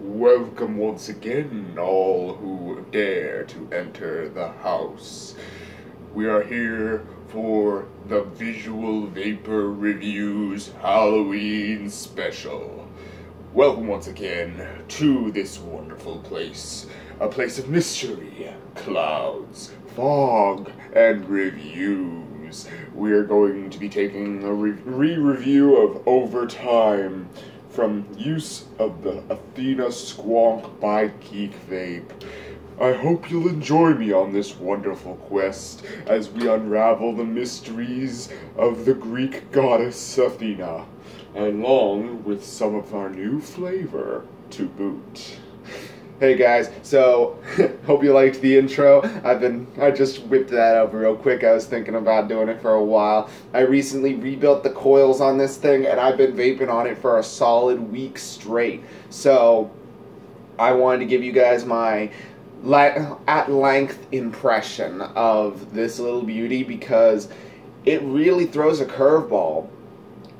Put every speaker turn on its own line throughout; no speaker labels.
Welcome once again, all who dare to enter the house. We are here for the Visual Vapor Reviews Halloween Special. Welcome once again to this wonderful place, a place of mystery, clouds, fog, and reviews. We are going to be taking a re review of Overtime from use of the Athena Squonk by Geek Vape. I hope you'll enjoy me on this wonderful quest as we unravel the mysteries of the Greek goddess Athena, along with some of our new flavor to boot. Hey guys, so hope you liked the intro. I've been I just whipped that up real quick. I was thinking about doing it for a while. I recently rebuilt the coils on this thing and I've been vaping on it for a solid week straight. So I wanted to give you guys my at length impression of this little beauty because it really throws a curveball.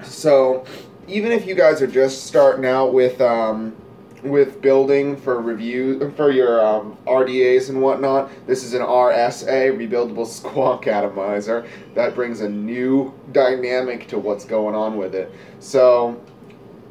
So even if you guys are just starting out with um, with building for review for your um, RDAs and whatnot. This is an RSA rebuildable squonk atomizer that brings a new dynamic to what's going on with it. So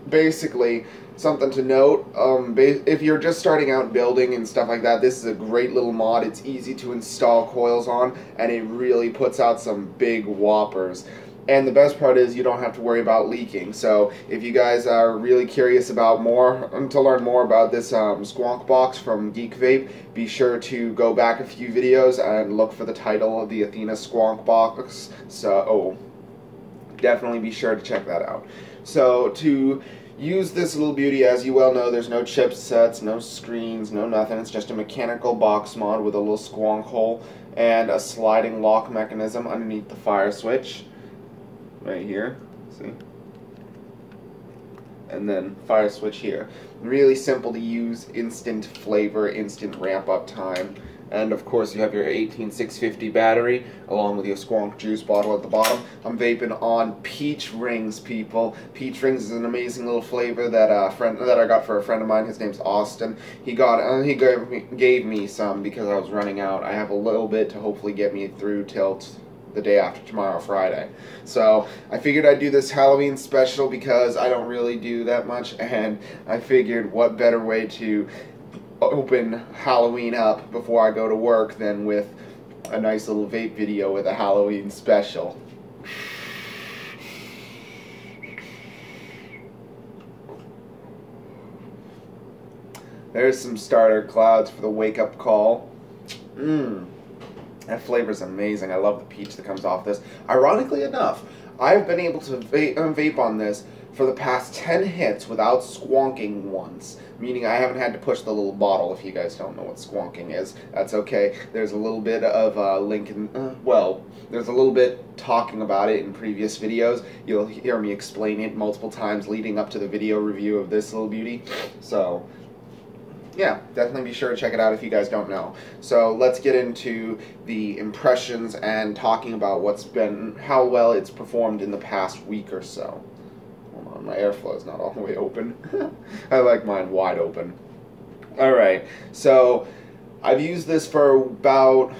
basically something to note um, if you're just starting out building and stuff like that this is a great little mod it's easy to install coils on and it really puts out some big whoppers and the best part is you don't have to worry about leaking. So if you guys are really curious about more, um, to learn more about this um, Squonk box from Geek Vape, be sure to go back a few videos and look for the title of the Athena Squonk box. So oh, definitely be sure to check that out. So to use this little beauty, as you well know, there's no chipsets, no screens, no nothing. It's just a mechanical box mod with a little squonk hole and a sliding lock mechanism underneath the fire switch right here. See? And then fire switch here. Really simple to use, instant flavor, instant ramp up time. And of course you have your 18650 battery along with your squonk juice bottle at the bottom. I'm vaping on peach rings, people. Peach rings is an amazing little flavor that a friend that I got for a friend of mine. His name's Austin. He got uh, he gave me, gave me some because I was running out. I have a little bit to hopefully get me through till the day after tomorrow, Friday. So I figured I'd do this Halloween special because I don't really do that much, and I figured what better way to open Halloween up before I go to work than with a nice little vape video with a Halloween special. There's some starter clouds for the wake up call. Mmm. That flavor is amazing. I love the peach that comes off this. Ironically enough, I've been able to vape, uh, vape on this for the past 10 hits without squonking once. Meaning I haven't had to push the little bottle if you guys don't know what squonking is. That's okay. There's a little bit of uh, link in, uh, well, there's a little bit talking about it in previous videos. You'll hear me explain it multiple times leading up to the video review of this little beauty. So, yeah, definitely be sure to check it out if you guys don't know. So let's get into the impressions and talking about what's been, how well it's performed in the past week or so. Hold on, my airflow is not all the way open. I like mine wide open. Alright, so I've used this for about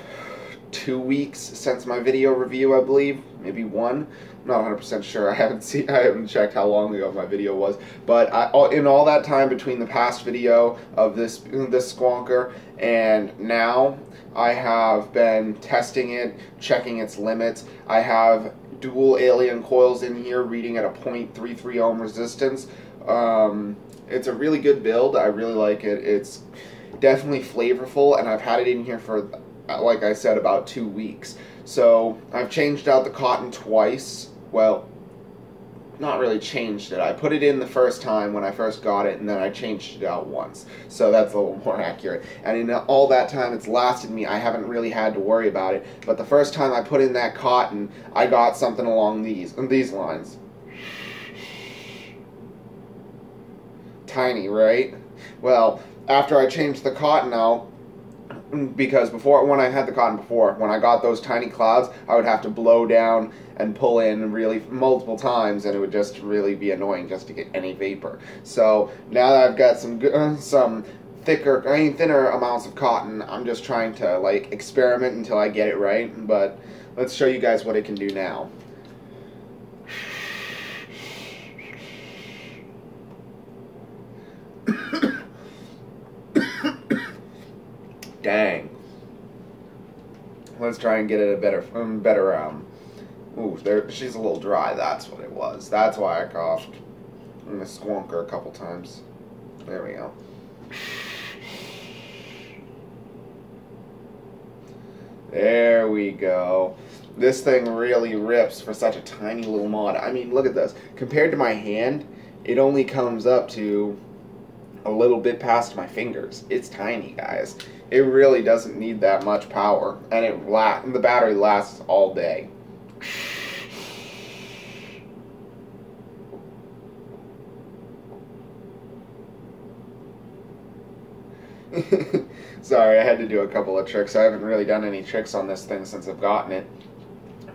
two weeks since my video review, I believe, maybe one. Not 100% sure. I haven't seen, I haven't checked how long ago my video was, but I, in all that time between the past video of this this squonker and now, I have been testing it, checking its limits. I have dual alien coils in here, reading at a 0.33 ohm resistance. Um, it's a really good build. I really like it. It's definitely flavorful, and I've had it in here for like I said, about two weeks. So I've changed out the cotton twice. Well, not really changed it. I put it in the first time when I first got it, and then I changed it out once. So that's a little more accurate. And in all that time it's lasted me, I haven't really had to worry about it. But the first time I put in that cotton, I got something along these these lines. Tiny, right? Well, after I changed the cotton out, because before when I had the cotton before, when I got those tiny clouds, I would have to blow down and pull in really multiple times, and it would just really be annoying just to get any vapor. So now that I've got some uh, some thicker, I mean thinner amounts of cotton, I'm just trying to like experiment until I get it right. But let's show you guys what it can do now. Try and get it a better, um, better, um, ooh, there, she's a little dry, that's what it was. That's why I coughed. I'm gonna squonk her a couple times. There we go. There we go. This thing really rips for such a tiny little mod. I mean, look at this. Compared to my hand, it only comes up to a little bit past my fingers. It's tiny, guys. It really doesn't need that much power, and it la- the battery lasts all day. Sorry, I had to do a couple of tricks. I haven't really done any tricks on this thing since I've gotten it.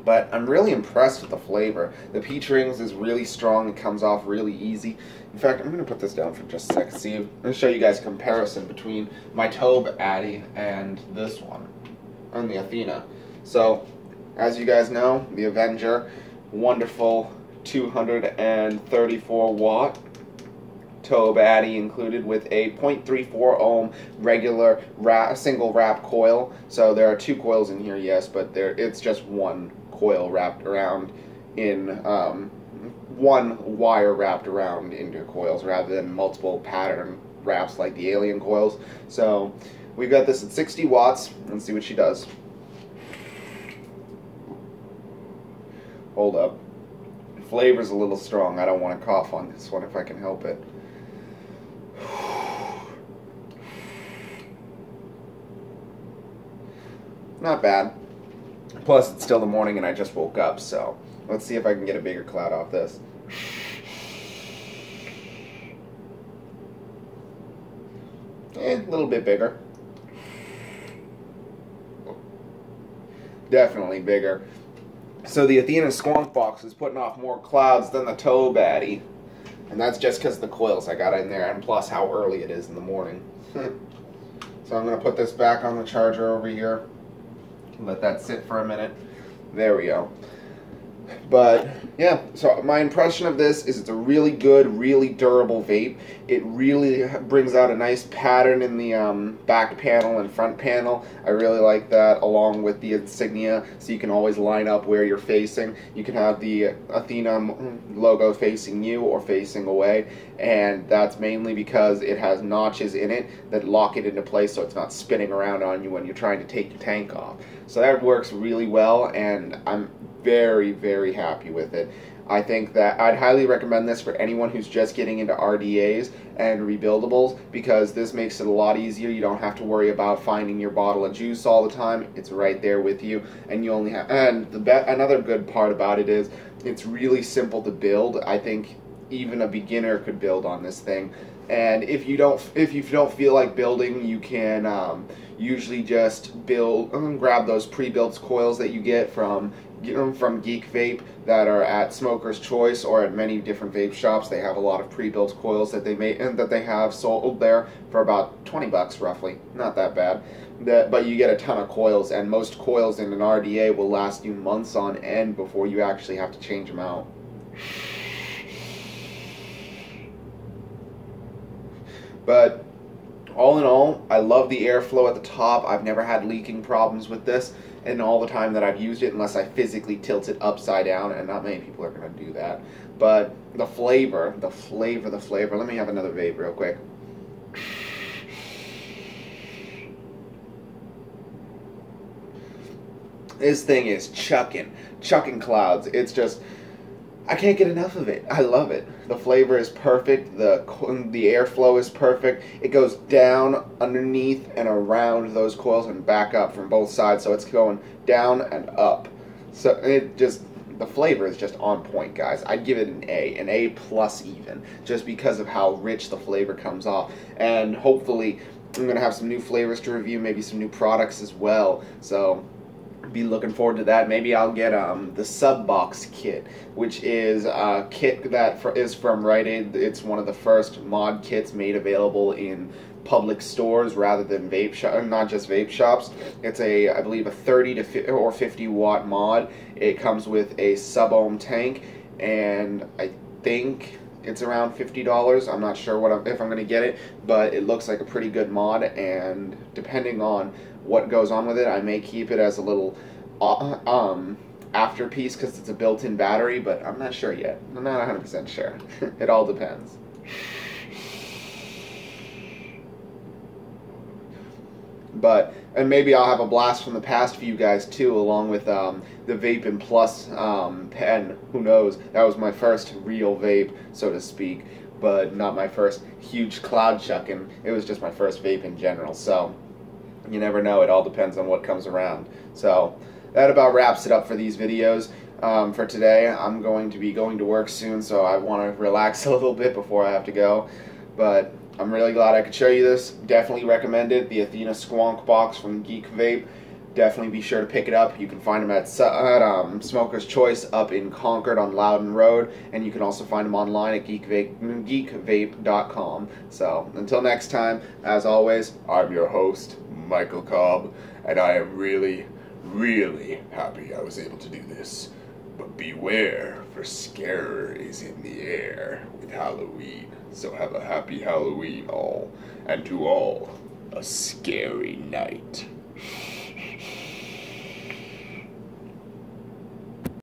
But I'm really impressed with the flavor. The peach rings is really strong. It comes off really easy. In fact, I'm going to put this down for just a second. See, I'm going to show you guys a comparison between my Tobe Addy and this one, and the Athena. So, as you guys know, the Avenger, wonderful 234 watt Tobe Addy included with a 0.34 ohm regular wrap, single wrap coil. So there are two coils in here, yes, but there it's just one coil wrapped around in um, one wire wrapped around into coils rather than multiple pattern wraps like the alien coils. So we've got this at 60 watts. Let's see what she does. Hold up. Flavor's a little strong. I don't want to cough on this one if I can help it. Not bad. Plus, it's still the morning and I just woke up, so let's see if I can get a bigger cloud off this. Eh, a little bit bigger. Definitely bigger. So the Athena Squonk Box is putting off more clouds than the Tobe Addy. And that's just because the coils I got in there, and plus how early it is in the morning. so I'm going to put this back on the charger over here. Let that sit for a minute. There we go. But yeah, so my impression of this is it's a really good, really durable vape. It really brings out a nice pattern in the um, back panel and front panel. I really like that along with the insignia so you can always line up where you're facing. You can have the Athena logo facing you or facing away and that's mainly because it has notches in it that lock it into place so it's not spinning around on you when you're trying to take your tank off. So that works really well and I'm very, very happy with it. I think that I'd highly recommend this for anyone who's just getting into RDAs and rebuildables because this makes it a lot easier. You don't have to worry about finding your bottle of juice all the time. It's right there with you, and you only have. And the be- another good part about it is it's really simple to build. I think even a beginner could build on this thing. And if you don't, if you don't feel like building, you can um, usually just build, um, grab those pre-built coils that you get from from Geek Vape that are at Smoker's Choice or at many different vape shops. They have a lot of pre-built coils that they make and that they have sold there for about 20 bucks roughly. Not that bad. That, but you get a ton of coils and most coils in an RDA will last you months on end before you actually have to change them out. But all in all, I love the airflow at the top. I've never had leaking problems with this in all the time that I've used it unless I physically tilt it upside down, and not many people are going to do that. But the flavor, the flavor, the flavor. Let me have another vape real quick. This thing is chucking, chucking clouds. It's just I can't get enough of it. I love it. The flavor is perfect. The the airflow is perfect. It goes down, underneath, and around those coils and back up from both sides. So it's going down and up. So it just the flavor is just on point, guys. I'd give it an A, an A plus even, just because of how rich the flavor comes off. And hopefully, I'm gonna have some new flavors to review, maybe some new products as well. So be looking forward to that. Maybe I'll get um, the sub box kit, which is a kit that for, is from Rite Aid. It's one of the first mod kits made available in public stores rather than vape shop, not just vape shops. It's a, I believe, a 30 to 50 or 50 watt mod. It comes with a sub ohm tank, and I think it's around fifty dollars. I'm not sure what I'm, if I'm going to get it, but it looks like a pretty good mod. And depending on what goes on with it, I may keep it as a little uh, um, afterpiece because it's a built-in battery. But I'm not sure yet. I'm not 100 percent sure. it all depends. But and maybe I'll have a blast from the past for you guys too, along with um, the Vape and Plus um, pen. Who knows? That was my first real vape, so to speak, but not my first huge cloud chucking. It was just my first vape in general. So you never know. It all depends on what comes around. So that about wraps it up for these videos. Um, for today, I'm going to be going to work soon, so I want to relax a little bit before I have to go. But I'm really glad I could show you this. Definitely recommend it. The Athena Squonk box from Geek Vape. Definitely be sure to pick it up. You can find them at, at um, Smoker's Choice up in Concord on Loudon Road, and you can also find them online at geekvape, geekvape.com. So until next time, as always,
I'm your host, Michael Cobb, and I am really, really happy I was able to do this. But beware, for scare is in the air with Halloween. So have a happy Halloween, all, and to all, a scary night.